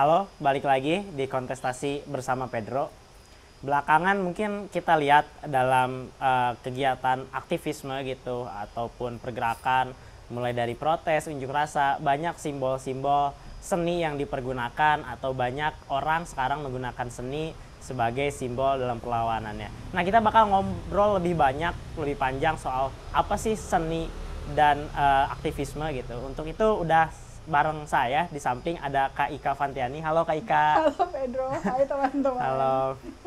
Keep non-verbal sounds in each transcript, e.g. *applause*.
Halo, balik lagi di kontestasi bersama Pedro. Belakangan mungkin kita lihat dalam uh, kegiatan aktivisme gitu ataupun pergerakan mulai dari protes, unjuk rasa, banyak simbol-simbol seni yang dipergunakan atau banyak orang sekarang menggunakan seni sebagai simbol dalam perlawanannya. Nah, kita bakal ngobrol lebih banyak, lebih panjang soal apa sih seni dan uh, aktivisme gitu. Untuk itu udah bareng saya di samping ada Kak Ika Fantiani. Halo Kak Ika. Halo Pedro. Hai teman-teman. Halo.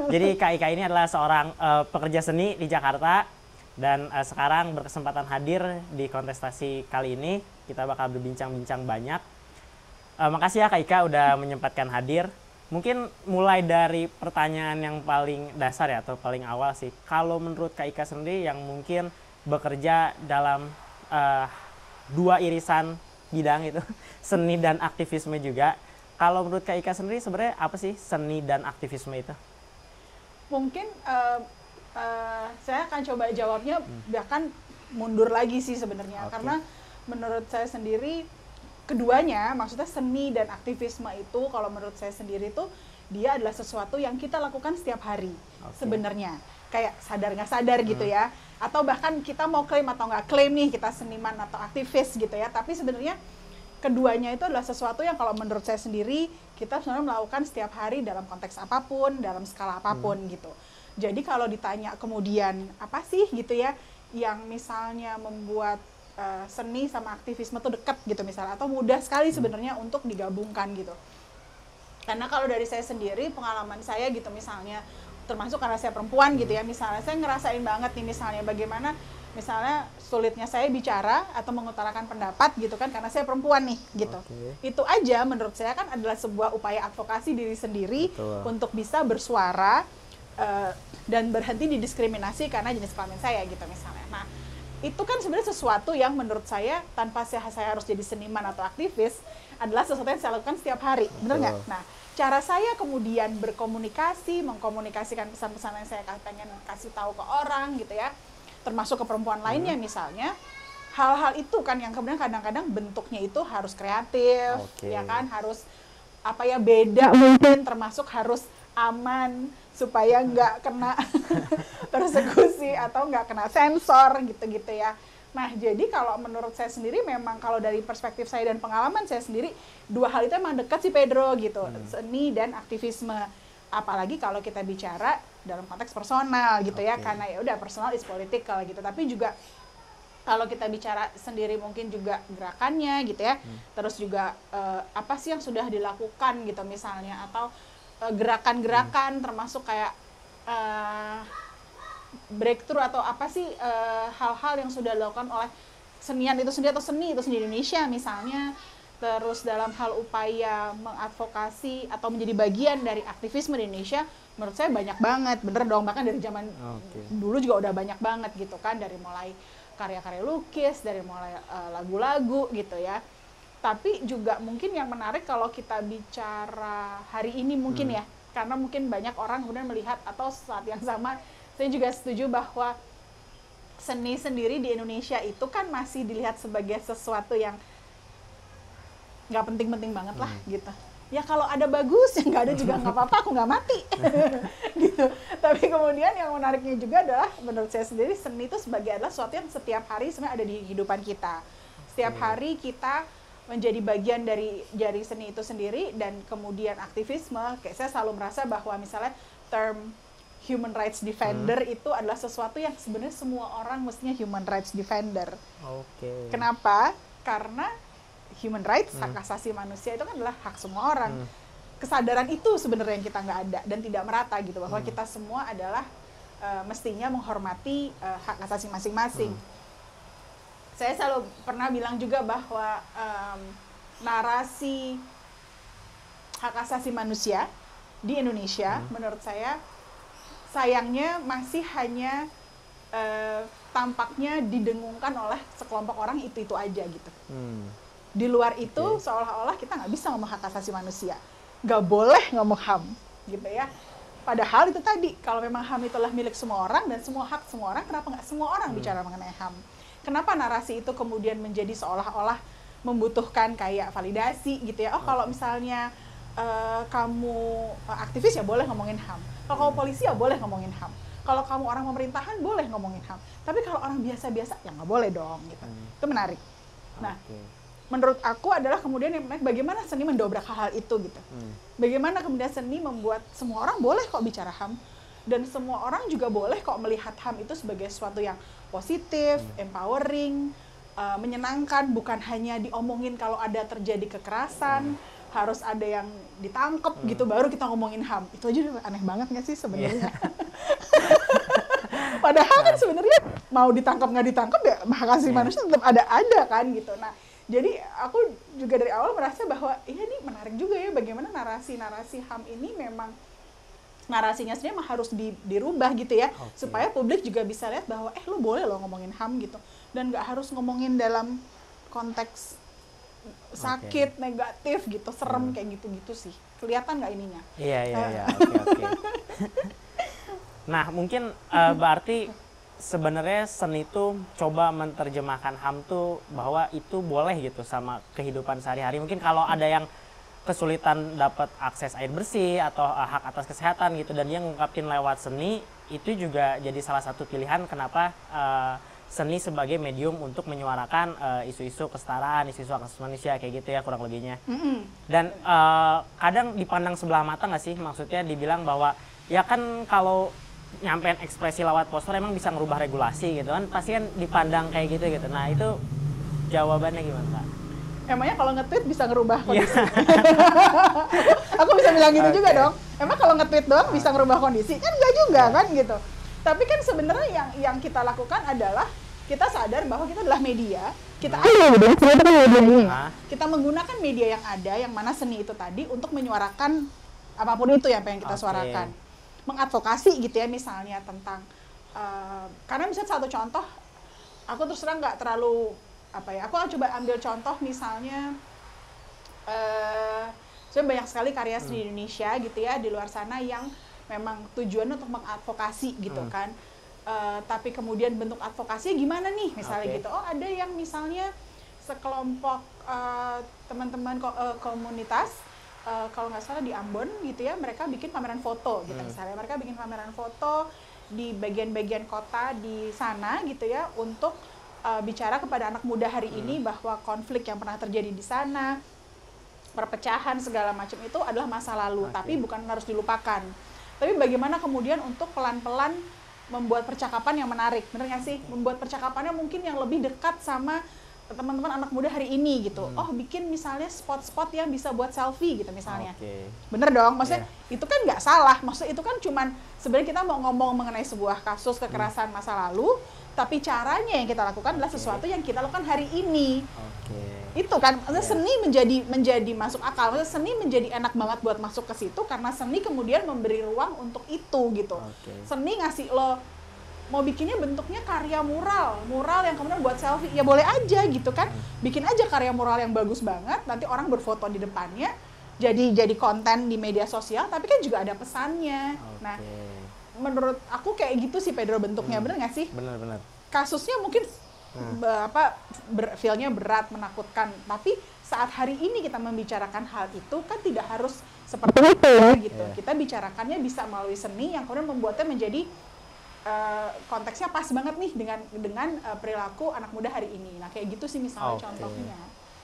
Jadi Kak Ika ini adalah seorang uh, pekerja seni di Jakarta dan uh, sekarang berkesempatan hadir di kontestasi kali ini. Kita bakal berbincang-bincang banyak. Uh, makasih ya Kak Ika udah menyempatkan hadir. Mungkin mulai dari pertanyaan yang paling dasar ya atau paling awal sih. Kalau menurut Kak Ika sendiri yang mungkin bekerja dalam uh, dua irisan bidang itu *laughs* seni dan aktivisme juga kalau menurut Kak Ika sendiri sebenarnya apa sih seni dan aktivisme itu mungkin uh, uh, saya akan coba jawabnya hmm. bahkan mundur lagi sih sebenarnya okay. karena menurut saya sendiri keduanya maksudnya seni dan aktivisme itu kalau menurut saya sendiri itu dia adalah sesuatu yang kita lakukan setiap hari okay. sebenarnya kayak sadar nggak sadar gitu hmm. gitu ya atau bahkan kita mau klaim atau nggak klaim nih kita seniman atau aktivis gitu ya tapi sebenarnya keduanya itu adalah sesuatu yang kalau menurut saya sendiri kita sebenarnya melakukan setiap hari dalam konteks apa pun dalam skala apa pun hmm. gitu jadi kalau ditanya kemudian apa sih gitu ya yang misalnya membuat uh, seni sama aktivisme tuh dekat gitu misalnya atau mudah sekali hmm. sebenarnya hmm. untuk digabungkan gitu karena kalau dari saya sendiri pengalaman saya gitu misalnya termasuk karena saya perempuan gitu ya. Misalnya saya ngerasain banget nih misalnya bagaimana misalnya sulitnya saya bicara atau mengutarakan pendapat gitu kan karena saya perempuan nih gitu. Okay. itu aja menurut saya kan adalah sebuah upaya advokasi diri sendiri Betul. untuk bisa bersuara uh, dan berhenti didiskriminasi karena jenis kelamin saya gitu misalnya. Nah itu kan sebenarnya sesuatu yang menurut saya tanpa saya, saya harus jadi seniman atau aktivis adalah sesuatu yang saya lakukan setiap hari. Benar nggak? Nah cara saya kemudian berkomunikasi, mengkomunikasikan pesan-pesan yang saya pengen kasih tahu ke orang gitu ya, termasuk ke perempuan lainnya hmm. misalnya, hal-hal itu kan yang kemudian kadang-kadang bentuknya itu harus kreatif, okay. ya kan, harus apa ya beda mungkin termasuk harus aman supaya nggak kena *laughs* *laughs* persekusi atau nggak kena sensor gitu-gitu ya. Nah, jadi kalau menurut saya sendiri memang kalau dari perspektif saya dan pengalaman saya sendiri dua hal itu emang dekat sih Pedro gitu, hmm. seni dan aktivisme. Apalagi kalau kita bicara dalam konteks personal gitu okay. ya, karena ya udah personal is political gitu. Tapi juga kalau kita bicara sendiri mungkin juga gerakannya gitu ya. Hmm. Terus juga uh, apa sih yang sudah dilakukan gitu misalnya atau uh, gerakan-gerakan hmm. termasuk kayak uh, breakthrough atau apa sih eh, hal-hal uh, yang sudah dilakukan oleh senian itu sendiri atau seni itu sendiri Indonesia misalnya terus dalam hal upaya mengadvokasi atau menjadi bagian dari aktivisme di Indonesia menurut saya banyak banget bener dong bahkan dari zaman okay. dulu juga udah banyak banget gitu kan dari mulai karya-karya lukis dari mulai eh, lagu-lagu uh, gitu ya tapi juga mungkin yang menarik kalau kita bicara hari ini mungkin hmm. ya karena mungkin banyak orang kemudian melihat atau saat yang sama saya juga setuju bahwa seni sendiri di Indonesia itu kan masih dilihat sebagai sesuatu yang nggak penting-penting banget lah hmm. gitu. Ya kalau ada bagus yang nggak ada juga nggak apa-apa aku nggak mati. *laughs* Gitu. Tapi kemudian yang menariknya juga adalah menurut saya sendiri seni itu sebagai adalah sesuatu yang setiap hari sebenarnya ada di kehidupan kita. Setiap hari kita menjadi bagian dari jari seni itu sendiri dan kemudian aktivisme kayak saya selalu merasa bahwa misalnya term human rights defender hmm. itu adalah sesuatu yang sebenarnya semua orang mestinya human rights defender. Oke. Okay. Kenapa? Karena human rights hmm. hak asasi manusia itu kan adalah hak semua orang. Hmm. Kesadaran itu sebenarnya yang kita nggak ada dan tidak merata gitu bahwa hmm. kita semua adalah uh, mestinya menghormati uh, hak asasi masing-masing. Hmm. Saya selalu pernah bilang juga bahwa um, narasi hak asasi manusia di Indonesia hmm. menurut saya sayangnya masih hanya uh, tampaknya didengungkan oleh sekelompok orang itu itu aja gitu. Hmm. Di luar itu okay. seolah-olah kita nggak bisa ngomong hak asasi manusia, nggak boleh ngomong ham, gitu ya. Padahal itu tadi kalau memang ham itulah milik semua orang dan semua hak semua orang, kenapa nggak semua orang hmm. bicara mengenai ham? Kenapa narasi itu kemudian menjadi seolah-olah membutuhkan kayak validasi gitu ya? Oh kalau misalnya uh, kamu uh, aktivis ya boleh ngomongin ham kalau kamu polisi ya boleh ngomongin ham kalau kamu orang pemerintahan boleh ngomongin ham tapi kalau orang biasa-biasa ya nggak boleh dong gitu hmm. itu menarik nah okay. menurut aku adalah kemudian yang menarik bagaimana seni mendobrak hal-hal itu gitu hmm. bagaimana kemudian seni membuat semua orang boleh kok bicara ham dan semua orang juga boleh kok melihat ham itu sebagai sesuatu yang positif, hmm. empowering, uh, menyenangkan, bukan hanya diomongin kalau ada terjadi kekerasan, hmm. Harus ada yang ditangkap hmm. gitu baru kita ngomongin ham. Itu aja udah aneh banget nggak sih sebenarnya? Yeah. *laughs* Padahal kan sebenarnya mau ditangkap nggak ditangkap ya hak asasi yeah. manusia tetap ada ada kan gitu. Nah jadi aku juga dari awal merasa bahwa iya ini menarik juga ya bagaimana narasi-narasi ham ini memang narasinya sendiri harus di, dirubah gitu ya okay. supaya publik juga bisa lihat bahwa eh lu boleh loh ngomongin ham gitu dan nggak harus ngomongin dalam konteks sakit okay. negatif gitu serem hmm. kayak gitu-gitu sih. Kelihatan nggak ininya? Iya iya iya. Oke oke. *laughs* Nah mungkin uh, berarti sebenarnya seni itu coba menerjemahkan ham tuh bahwa itu boleh gitu sama kehidupan sehari-hari. Mungkin kalau ada yang kesulitan dapat akses air bersih atau uh, hak atas kesehatan gitu dan dia ngungkapin lewat seni itu juga jadi salah satu pilihan kenapa uh, seni sebagai medium untuk menyuarakan isu isu-isu kesetaraan, isu-isu hak asasi manusia kayak gitu ya kurang lebihnya. Mm-hmm. Dan uh, kadang dipandang sebelah mata nggak sih? Maksudnya dibilang bahwa ya kan kalau nyampein ekspresi lewat poster emang bisa ngerubah regulasi gitu kan, pasti kan dipandang kayak gitu gitu. Nah itu jawabannya gimana Kak? emangnya kalau nge-tweet bisa ngerubah iya. kondisi? *laughs* aku bisa bilang gitu okay. juga dong. Emang kalau nge-tweet doang bisa ngerubah kondisi? Kan enggak juga yeah. kan gitu. Tapi kan sebenarnya yang yang kita lakukan adalah kita sadar bahwa kita adalah media. Kita hmm. ada media, kan Kita menggunakan media yang ada, yang mana seni itu tadi untuk menyuarakan apa pun itu yang pengen kita okay. suarakan. Mengadvokasi gitu ya misalnya tentang uh, karena misalnya satu contoh aku terus terang nggak terlalu apa ya aku coba ambil contoh misalnya uh, banyak sekali karya seni hmm. Indonesia gitu ya di luar sana yang memang tujuan untuk mengadvokasi gitu hmm. kan uh, tapi kemudian bentuk advokasi gimana nih misalnya okay. gitu oh ada yang misalnya sekelompok uh, teman-teman ko uh, komunitas uh, kalau nggak salah di Ambon gitu ya mereka bikin pameran foto gitu hmm. misalnya mereka bikin pameran foto di bagian-bagian kota di sana gitu ya untuk uh, bicara kepada anak muda hari hmm. ini bahwa konflik yang pernah terjadi di sana, perpecahan segala macam itu adalah masa lalu, okay. tapi bukan harus dilupakan. Tapi bagaimana kemudian untuk pelan-pelan membuat percakapan yang menarik, bener nggak sih? Membuat percakapannya mungkin yang lebih dekat sama teman-teman anak muda hari ini gitu. Hmm. Oh, bikin misalnya spot-spot yang bisa buat selfie gitu misalnya. Okay. Bener dong, maksudnya yeah. itu kan nggak salah. Maksudnya itu kan cuman sebenarnya kita mau ngomong mengenai sebuah kasus kekerasan hmm. masa lalu, tapi caranya yang kita lakukan adalah sesuatu yang kita lakukan hari ini. Okay. Itu kan, maksudnya yeah. seni menjadi menjadi masuk akal. Maksudnya seni menjadi enak banget buat masuk ke situ karena seni kemudian memberi ruang untuk itu gitu. Okay. Seni ngasih lo mau bikinnya bentuknya karya mural, mural yang kemudian buat selfie, ya boleh aja gitu kan. Hmm. Bikin aja karya mural yang bagus banget, nanti orang berfoto di depannya, jadi jadi konten di media sosial, tapi kan juga ada pesannya. Okay. Nah, menurut aku kayak gitu sih Pedro bentuknya hmm. bener nggak sih bener bener kasusnya mungkin hmm. apa ber, feelnya berat menakutkan tapi saat hari ini kita membicarakan hal itu kan tidak harus seperti itu ya gitu yeah. kita bicarakannya bisa melalui seni yang kemudian membuatnya menjadi uh, konteksnya pas banget nih dengan dengan uh, perilaku anak muda hari ini nah kayak gitu sih misalnya okay. contohnya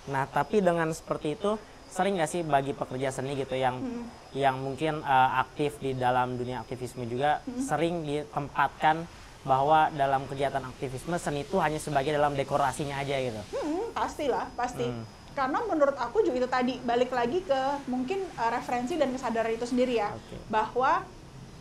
nah tapi dengan seperti itu sering nggak sih bagi pekerja seni gitu yang hmm. yang mungkin uh, aktif di dalam dunia aktivisme juga hmm. sering ditempatkan bahwa dalam kegiatan aktivisme seni itu hanya sebagai dalam dekorasinya aja gitu. Hmm, pastilah, pasti. Hmm. Karena menurut aku juga itu tadi balik lagi ke mungkin uh, referensi dan kesadaran itu sendiri ya, okay. bahwa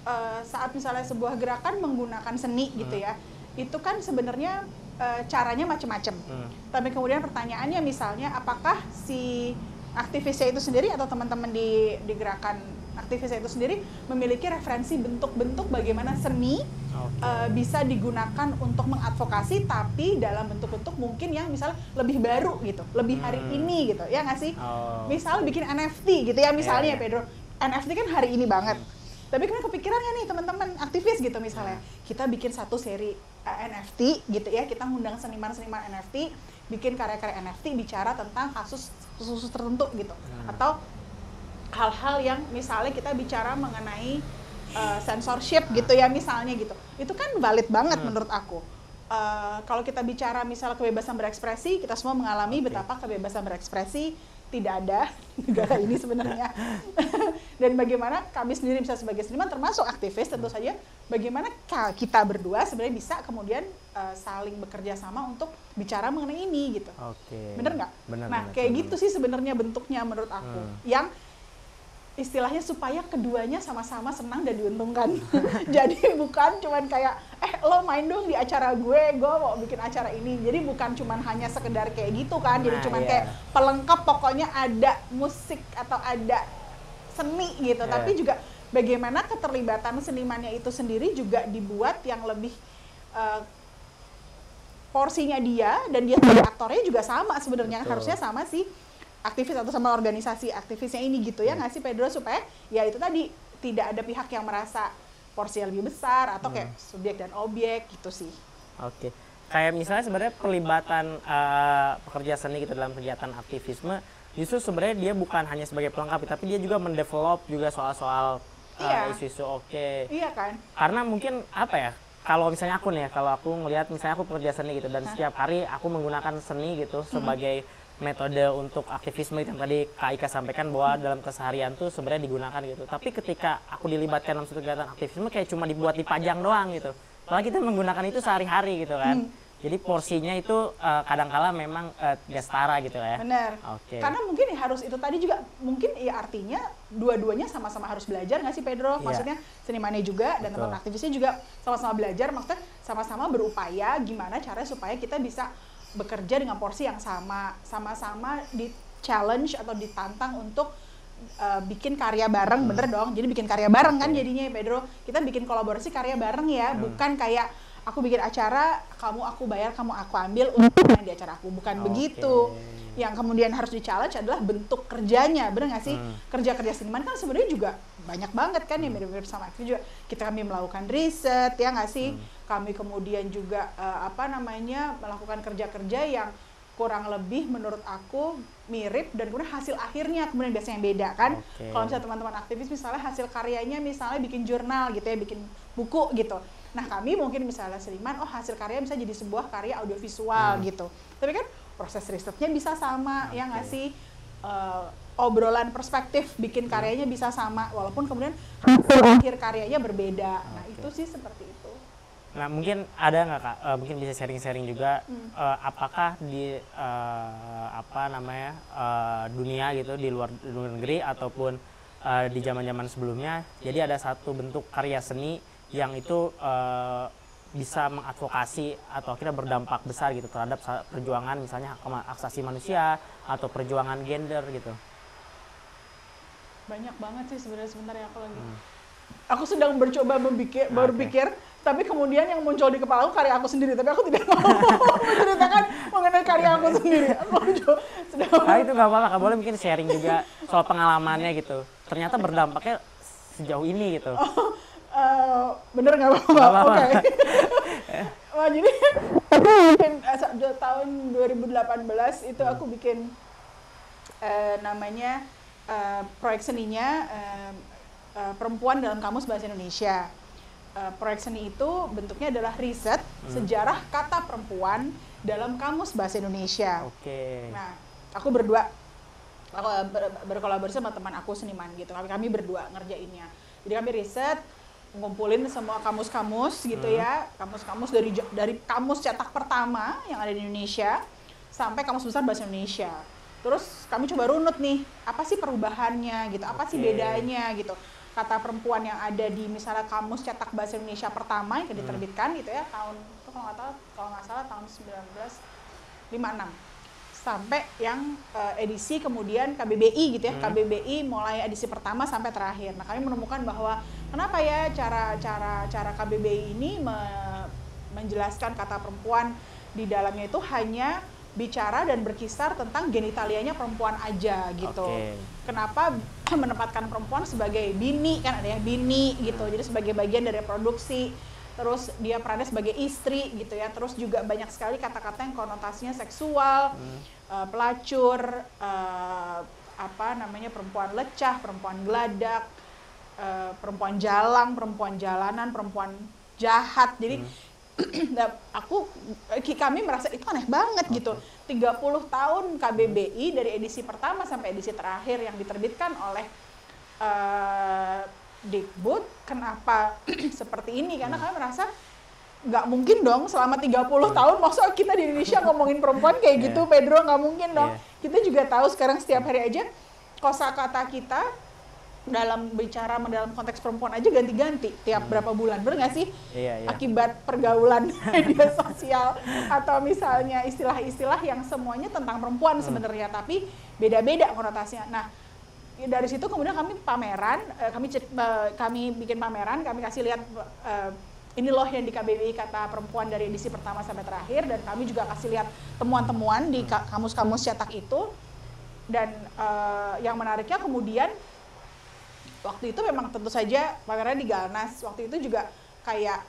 uh, saat misalnya sebuah gerakan menggunakan seni gitu hmm. gitu ya, itu kan sebenarnya uh, caranya macam-macam. Hmm. Tapi kemudian pertanyaannya misalnya apakah si aktivisnya itu sendiri atau teman-teman di di gerakan aktivisnya itu sendiri memiliki referensi bentuk-bentuk bagaimana seni okay. uh, eh, bisa digunakan untuk mengadvokasi tapi dalam bentuk-bentuk mungkin yang misalnya lebih baru gitu, lebih hari hmm. ini gitu, ya nggak sih? Oh. Misal bikin NFT gitu ya misalnya yeah, yeah. Pedro, NFT kan hari ini banget. Hmm. Tapi kan kepikiran ya nih teman-teman aktivis gitu misalnya, hmm. kita bikin satu seri uh, eh, NFT gitu ya, kita ngundang seniman-seniman NFT, bikin karya-karya NFT bicara tentang kasus khusus tertentu gitu hmm. atau hal-hal yang misalnya kita bicara mengenai uh, censorship gitu ya misalnya gitu itu kan valid banget hmm. menurut aku uh, kalau kita bicara misalnya kebebasan berekspresi kita semua mengalami okay. betapa kebebasan berekspresi tidak ada negara ini sebenarnya *laughs* *laughs* dan bagaimana kami sendiri bisa sebagai seniman termasuk aktivis tentu saja bagaimana kita berdua sebenarnya bisa kemudian uh, saling bekerja sama untuk bicara mengenai ini gitu Oke. bener nggak nah bener, kayak bener. gitu sih sebenarnya bentuknya menurut aku hmm. yang istilahnya supaya keduanya sama-sama senang dan diuntungkan. *laughs* Jadi bukan cuman kayak eh lo main dong di acara gue, gue mau bikin acara ini. Jadi bukan cuman hanya sekedar kayak gitu kan. Jadi nah, cuman yeah. kayak pelengkap pokoknya ada musik atau ada seni gitu. Yeah. Tapi juga bagaimana keterlibatan senimannya itu sendiri juga dibuat yang lebih uh, porsinya dia dan dia sebagai aktornya juga sama sebenarnya harusnya sama sih aktivis atau sama organisasi aktivisnya ini gitu ya hmm. nggak sih Pedro supaya ya itu tadi tidak ada pihak yang merasa porsi lebih besar atau kayak hmm. subjek dan objek gitu sih. Oke. Kayak misalnya sebenarnya pelibatan uh, pekerja seni gitu dalam kegiatan aktivisme justru sebenarnya dia bukan hanya sebagai pelengkap tapi dia juga mendevelop juga soal-soal uh, iya. isu-isu oke. Okay. Iya kan? Karena mungkin apa ya? Kalau misalnya aku nih, ya, kalau aku ngelihat misalnya aku pekerja seni gitu dan Hah? setiap hari aku menggunakan seni gitu hmm. Metode untuk aktivisme yang tadi Kak Ika sampaikan bahwa dalam keseharian tuh sebenarnya digunakan gitu. Tapi ketika aku dilibatkan dalam suatu kegiatan aktivisme kayak cuma dibuat dipajang doang gitu. Malah kita menggunakan itu sehari-hari gitu kan. Hmm. Jadi porsinya itu uh, kadangkala memang uh, gak setara gitu ya. Benar. Oke. Okay. Karena mungkin ya harus itu tadi juga mungkin ya artinya dua-duanya sama-sama harus belajar nggak sih Pedro? Yeah. Maksudnya senimannya juga dan teman aktivisnya juga sama-sama belajar. Maksudnya sama-sama berupaya gimana cara supaya kita bisa bekerja dengan porsi yang sama, sama-sama di challenge atau ditantang untuk uh, bikin karya bareng, hmm. bener dong. Jadi bikin karya bareng kan jadinya ya Pedro. Kita bikin kolaborasi karya bareng ya, hmm. bukan kayak aku bikin acara, kamu aku bayar, kamu aku ambil untuk main di acara aku. Bukan okay. begitu. Yang kemudian harus di challenge adalah bentuk kerjanya, bener nggak sih? Hmm. Kerja-kerja seniman kan sebenarnya juga banyak banget kan ya mirip-mirip sama itu juga. Kita kami melakukan riset ya nggak sih? Hmm kami kemudian juga uh, apa namanya melakukan kerja-kerja yang kurang lebih menurut aku mirip dan kemudian hasil akhirnya kemudian biasanya beda kan okay. kalau misalnya teman-teman aktivis misalnya hasil karyanya misalnya bikin jurnal gitu ya bikin buku gitu nah kami mungkin misalnya seniman oh hasil karya bisa jadi sebuah karya audiovisual hmm. gitu tapi kan proses risetnya bisa sama okay. ya nggak sih uh, obrolan perspektif bikin karyanya bisa sama walaupun kemudian akhir karyanya berbeda nah itu sih seperti itu Nah mungkin ada nggak kak? Uh, mungkin bisa sharing-sharing juga. Hmm. Uh, apakah di uh, apa namanya uh, dunia gitu di luar, di luar negeri ataupun uh, di zaman-zaman sebelumnya, jadi ada satu bentuk karya seni yang itu uh, bisa mengadvokasi atau akhirnya berdampak besar gitu terhadap perjuangan misalnya hak asasi manusia atau perjuangan gender gitu. Banyak banget sih sebenarnya sebentar ya aku lagi. Hmm. Aku sedang bercoba memikir, nah, berpikir okay tapi kemudian yang muncul di kepala aku karya aku sendiri tapi aku tidak mau *laughs* menceritakan mengenai karya aku sendiri. Aku sudah nah, itu nggak apa-apa boleh mungkin sharing juga soal pengalamannya gitu. Ternyata berdampaknya sejauh ini gitu. Oh, uh, bener nggak apa-apa? Oke. Okay. *laughs* Wah, jadi aku bikin uh, tahun 2018 itu aku bikin uh, namanya uh, proyek seninya uh, uh, perempuan dalam kamus bahasa Indonesia uh, proyek seni itu bentuknya adalah riset hmm. sejarah kata perempuan dalam kamus bahasa Indonesia. Oke. Okay. Nah, aku berdua aku ber, berkolaborasi sama teman aku seniman gitu. Kami kami berdua ngerjainnya. Jadi kami riset ngumpulin semua kamus-kamus gitu hmm. ya, kamus-kamus dari dari kamus cetak pertama yang ada di Indonesia sampai kamus besar bahasa Indonesia. Terus kami coba runut nih, apa sih perubahannya gitu, apa okay. sih bedanya gitu kata perempuan yang ada di misalnya kamus cetak bahasa Indonesia pertama yang hmm. diterbitkan gitu ya tahun itu kalau nggak salah kalau nggak salah tahun 1956 sampai yang uh, edisi kemudian KBBI gitu ya hmm. KBBI mulai edisi pertama sampai terakhir. Nah kami menemukan bahwa kenapa ya cara cara cara KBBI ini me, menjelaskan kata perempuan di dalamnya itu hanya bicara dan berkisar tentang genitalianya perempuan aja gitu. Okay. Kenapa *clears throat* menempatkan perempuan sebagai bini kan ada ya bini gitu. Jadi sebagai bagian dari produksi. Terus dia perannya sebagai istri gitu ya. Terus juga banyak sekali kata-kata yang konotasinya seksual, hmm. uh, pelacur, uh, apa namanya perempuan lecah, perempuan geladak, eh, perempuan jalang, perempuan jalanan, perempuan jahat. Jadi *clears throat* nah, aku kami merasa itu aneh banget gitu. 30 tahun KBBI dari edisi pertama sampai edisi terakhir yang diterbitkan oleh eh, Dikbud, kenapa *clears throat* seperti ini? Karena kami merasa nggak mungkin dong selama 30 tahun masa kita di Indonesia ngomongin perempuan kayak Iya. gitu Pedro nggak mungkin dong Iya. kita juga tahu sekarang setiap hari aja kosakata kita dalam bicara dalam konteks perempuan aja ganti-ganti tiap berapa bulan bener nggak sih? Iya, iya. akibat pergaulan *laughs* media sosial atau misalnya istilah-istilah yang semuanya tentang perempuan sebenarnya tapi beda-beda konotasinya. Nah dari situ kemudian kami pameran eh, kami eh, kami bikin pameran kami kasih lihat eh, ini loh yang di KBBI kata perempuan dari edisi pertama sampai terakhir dan kami juga kasih lihat temuan-temuan di ka- kamus-kamus cetak itu. Dan eh, yang menariknya kemudian waktu itu memang tentu saja pamerannya di Galnas waktu itu juga kayak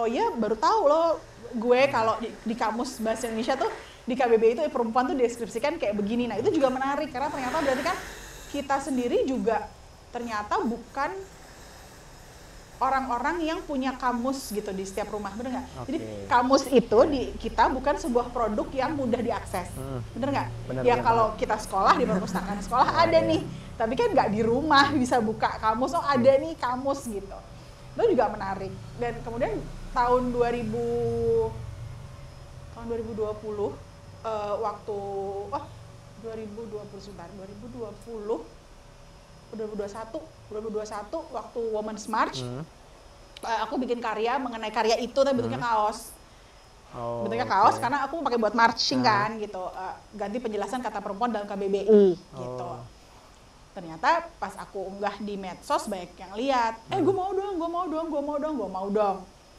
oh iya baru tahu loh gue kalau di, di kamus bahasa Indonesia tuh di KBBI itu perempuan tuh deskripsikan kayak begini. Nah itu juga menarik karena ternyata berarti kan kita sendiri juga ternyata bukan orang-orang yang punya kamus gitu di setiap rumah bener nggak? Jadi Oke. kamus itu di kita bukan sebuah produk yang mudah diakses, Hmm. bener nggak? Ya bener kalau kita sekolah di perpustakaan sekolah ada Ada. nih, tapi kan nggak di rumah bisa buka kamus, oh ada nih kamus gitu. Itu juga menarik. Dan kemudian tahun 2000 tahun 2020 eh, waktu oh 2020 sebentar 2020 2021 2021 waktu Women's March Hmm. eh, aku bikin karya mengenai karya itu tapi bentuknya kaos. Oh, bentuknya kaos karena aku pakai buat marching Ah. kan gitu. Eh, ganti penjelasan kata perempuan dalam KBBI gitu Oh. ternyata pas aku unggah di medsos banyak yang lihat. Eh gue mau dong gue mau dong gue mau dong gue mau dong.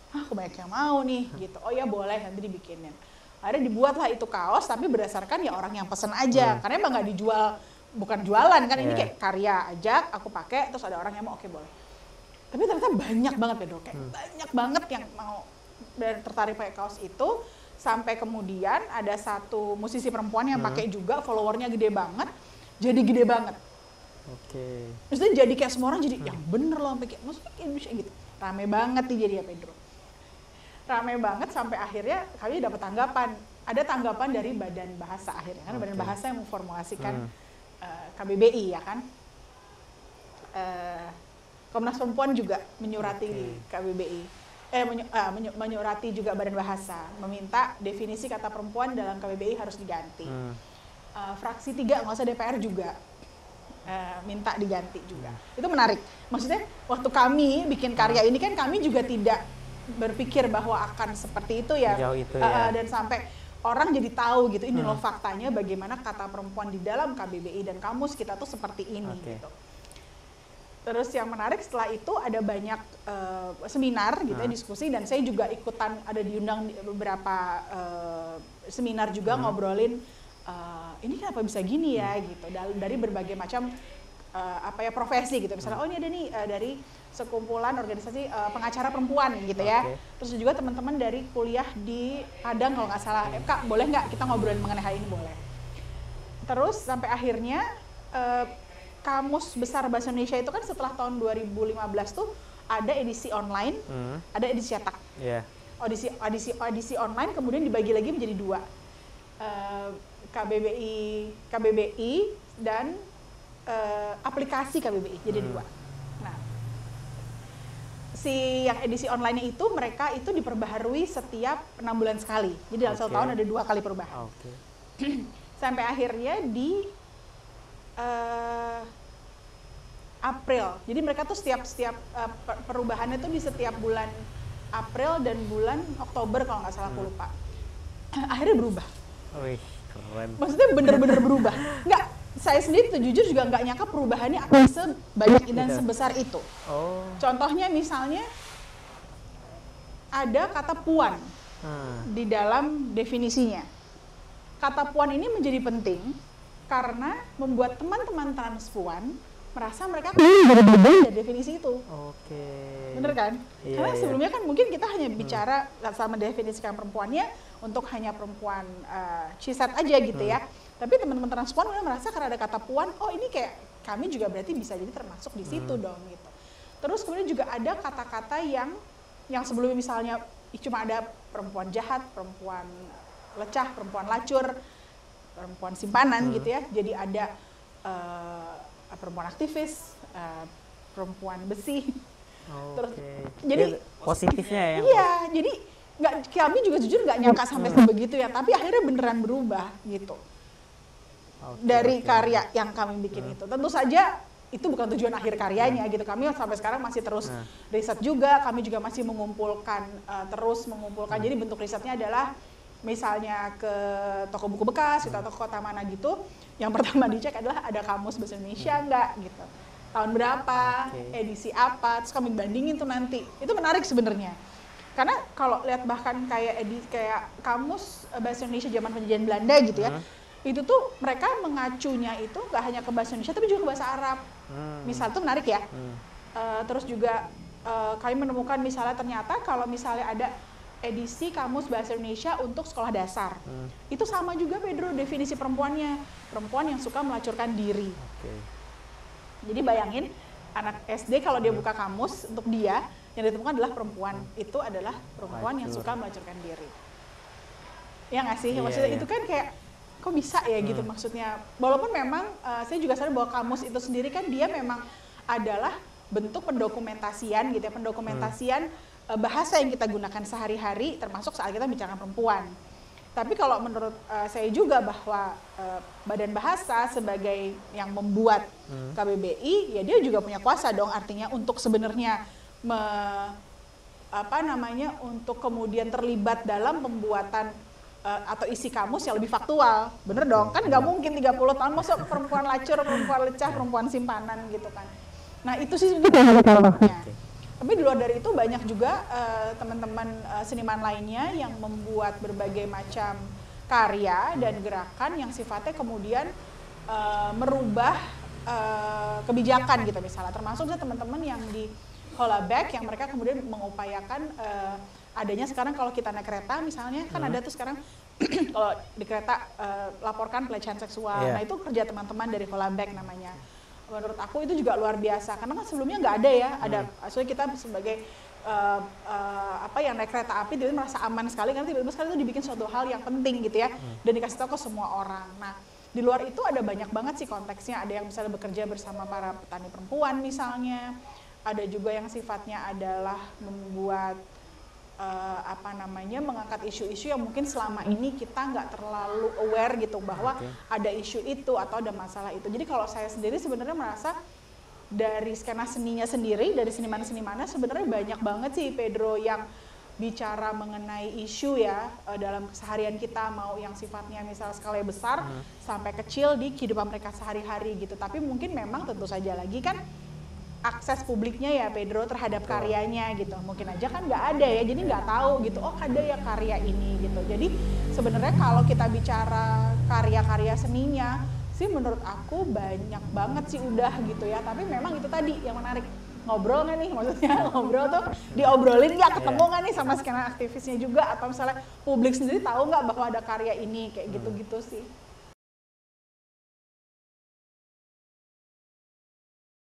Ah aku banyak yang mau nih gitu. Oh ya boleh nanti dibikinin. Akhirnya dibuatlah itu kaos tapi berdasarkan ya orang yang pesen aja. Karena emang nggak dijual bukan jualan kan ini Iya. kayak karya aja aku pakai terus ada orang yang mau oke boleh tapi ternyata banyak banget Pedro kayak banyak banget yang mau dan tertarik pakai kaos itu sampai kemudian ada satu musisi perempuan yang pakai juga followernya gede banget jadi gede banget Oke. Maksudnya jadi kayak semua orang jadi yang bener loh sampai kayak maksudnya kayak gitu. Rame banget nih jadi ya Pedro. Rame banget sampai akhirnya kami dapat tanggapan. Ada tanggapan dari Badan Bahasa akhirnya kan Badan Oke. Bahasa yang memformulasikan Hmm. Eh, KBBI ya kan. Eh, Komnas Perempuan juga menyurati Oke. KBBI. Eh menyu- ah, menyu- menyurati juga Badan Bahasa meminta definisi kata perempuan dalam KBBI harus diganti. Hmm. Eh, fraksi tiga nggak usah DPR juga eh, minta diganti juga itu menarik maksudnya waktu kami bikin karya ini kan kami juga tidak berpikir bahwa akan seperti itu ya itu ya. eh, dan sampai orang jadi tahu gitu ini Hmm. loh faktanya bagaimana kata perempuan di dalam KBBI dan kamus kita tuh seperti ini Oke. gitu Terus yang menarik setelah itu ada banyak eh, seminar gitu ya Ah. diskusi dan saya juga ikutan ada diundang di beberapa eh, seminar juga Hmm. ngobrolin eh, ini kenapa bisa gini ya gitu dari berbagai macam eh, apa ya profesi gitu misalnya oh ini ada nih eh, dari sekumpulan organisasi eh, pengacara perempuan gitu ya Oke. terus juga teman-teman dari kuliah di Padang kalau nggak salah eh, kak boleh nggak kita ngobrolin mengenai hal ini boleh terus sampai akhirnya eh, kamus besar bahasa Indonesia itu kan setelah tahun 2015 tuh ada edisi online, Hmm. ada edisi cetak. Iya. Edisi edisi edisi online kemudian dibagi lagi menjadi dua. Eh, KBBI KBBI dan eh, aplikasi KBBI jadi Hmm. dua. Nah, si yang edisi online itu mereka itu diperbaharui setiap enam bulan sekali. Jadi dalam satu Oke. tahun ada dua kali perubahan Oke. *clears throat* sampai akhirnya di eh, April. Jadi mereka tuh setiap setiap per- perubahannya tuh di setiap bulan April dan bulan Oktober kalau nggak salah aku lupa. *clears throat* Akhirnya berubah. Wih, keren. Maksudnya bener-bener berubah. Nggak, saya sendiri tuh jujur juga nggak nyangka perubahannya akan sebanyak dan Gitu. sebesar itu. Oh. Contohnya misalnya ada kata puan Hmm. di dalam definisinya. Kata puan ini menjadi penting karena membuat teman-teman transpuan merasa mereka menjadi bagian dari definisi itu. Oke. Bener kan? Iya, Karena iya. sebelumnya kan mungkin kita hanya bicara sama definisikan perempuannya untuk hanya perempuan uh, cisat aja gitu ya. Tapi teman-teman transpuan udah merasa karena ada kata puan, oh ini kayak kami juga berarti bisa jadi termasuk di situ Hmm. dong gitu. Terus kemudian juga ada kata-kata yang yang sebelumnya misalnya ih, cuma ada perempuan jahat, perempuan lecah, perempuan lacur, perempuan simpanan Hmm. gitu ya. Jadi ada eh, perempuan aktivis, eh, perempuan besi. *laughs* Terus, Oke. jadi Jadi positifnya ya. Iya, jadi nggak kami juga jujur nggak nyangka sampai sebegitu ya, tapi akhirnya beneran berubah gitu Dari karya yang kami bikin itu. Tentu saja itu bukan tujuan akhir karyanya gitu. Kami sampai sekarang masih terus Nah. riset juga, kami juga masih mengumpulkan eh, terus mengumpulkan. Jadi bentuk risetnya adalah misalnya ke toko buku bekas gitu, atau ke kota mana gitu. Yang pertama dicek adalah ada kamus bahasa Indonesia nggak gitu. Tahun berapa, Oke. edisi apa, terus kami bandingin tuh nanti. Itu menarik sebenarnya. Karena kalau lihat bahkan kayak edit kayak kamus eh, bahasa Indonesia zaman penjajahan Belanda gitu ya. Hmm. Itu tuh mereka mengacunya itu nggak hanya ke bahasa Indonesia tapi juga ke bahasa Arab. Hmm. Misal tuh menarik ya. Hmm. Eh, terus juga eh, kami menemukan misalnya ternyata kalau misalnya ada edisi kamus bahasa Indonesia untuk sekolah dasar. Hmm. Itu sama juga Pedro definisi perempuannya. Perempuan yang suka melacurkan diri. Oke. Jadi bayangin anak SD kalau dia buka kamus untuk dia yang ditemukan adalah perempuan. Itu adalah perempuan yang Pelacur. suka melacurkan diri. Ya nggak sih? Iya, Maksudnya iya. itu kan kayak kok bisa ya gitu Hmm. maksudnya. Walaupun memang eh, saya juga sadar bahwa kamus itu sendiri kan dia memang adalah bentuk pendokumentasian gitu ya, pendokumentasian eh, bahasa yang kita gunakan sehari-hari termasuk saat kita bicara perempuan. Tapi kalau menurut eh, saya juga bahwa eh, Badan Bahasa sebagai yang membuat Hmm. KBBI, ya dia juga punya kuasa dong artinya untuk sebenarnya me- apa namanya untuk kemudian terlibat dalam pembuatan eh, atau isi kamus yang lebih faktual. Bener dong, kan nggak mungkin 30 tahun masuk perempuan lacur, perempuan lecah, perempuan simpanan gitu kan. Nah, itu sih sebenarnya kalahnya. Tapi di luar dari itu banyak juga eh, teman-teman eh, seniman lainnya yang membuat berbagai macam karya dan gerakan yang sifatnya kemudian eh, merubah eh, kebijakan gitu misalnya. Termasuk teman-teman yang di Holaback yang mereka kemudian mengupayakan eh, adanya sekarang kalau kita naik kereta misalnya kan ada tuh sekarang *clears throat* kalau di kereta eh, laporkan pelecehan seksual. Iya. Nah itu kerja teman-teman dari Holaback namanya. Menurut aku itu juga luar biasa karena kan sebelumnya nggak ada ya. Ada soalnya kita sebagai eh, eh, apa yang naik kereta api dia merasa aman sekali karena tiba-tiba sekali itu dibikin suatu hal yang penting gitu ya dan dikasih tahu ke semua orang. Nah di luar itu ada banyak banget sih konteksnya. Ada yang misalnya bekerja bersama para petani perempuan misalnya. Ada juga yang sifatnya adalah membuat eh, apa namanya mengangkat isu-isu yang mungkin selama ini kita nggak terlalu aware gitu bahwa Oke. ada isu itu atau ada masalah itu. Jadi kalau saya sendiri sebenarnya merasa dari skena seninya sendiri, dari seniman-senimannya sebenarnya banyak banget sih Pedro yang bicara mengenai isu ya eh, dalam keseharian kita mau yang sifatnya misal skala besar sampai kecil di kehidupan mereka sehari-hari gitu. Tapi mungkin memang tentu saja lagi kan akses publiknya ya Pedro terhadap karyanya gitu. Mungkin aja kan nggak ada ya jadi nggak tahu gitu. Oh ada ya karya ini gitu. Jadi sebenarnya kalau kita bicara karya-karya seninya sih menurut aku banyak banget sih udah gitu ya. Tapi memang itu tadi yang menarik. Ngobrol nggak nih? *laughs* Maksudnya ngobrol tuh diobrolin nggak? Ketemu nggak nih sama skena aktivisnya juga? Atau misalnya publik sendiri tahu nggak bahwa ada karya ini? Kayak gitu-gitu sih